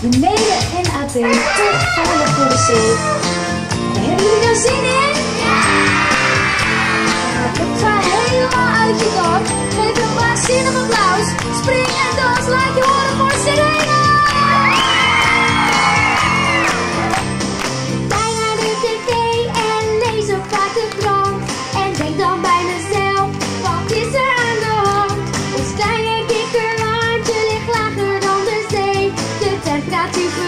de en AP toch veilig voor de zee. Hebben jullie er zin in? got you.